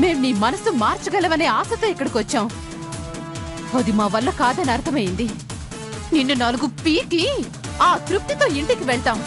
మేం నీ మనసు మార్చగలవనే ఆశతో ఇక్కడికి వచ్చాం. అది మా వల్ల కాదని అర్థమైంది. నిన్ను నాలుగు పీకి ఆ తృప్తితో ఇంటికి వెళ్తాం.